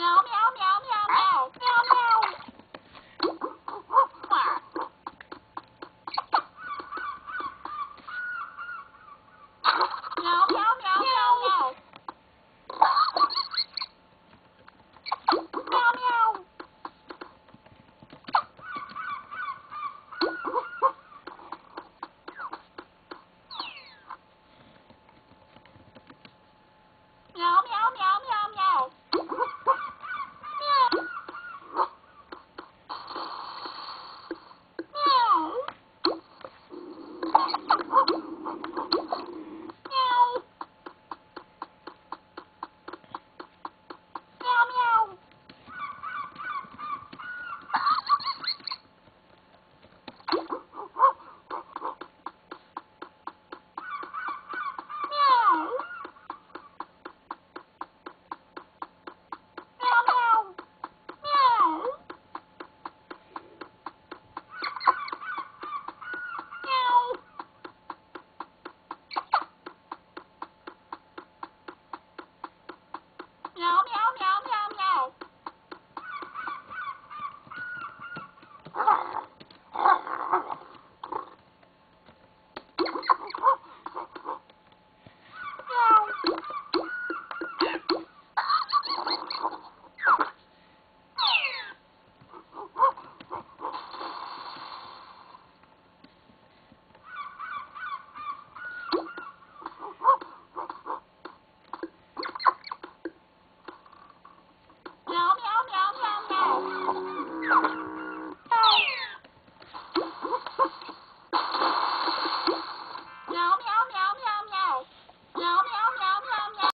Help me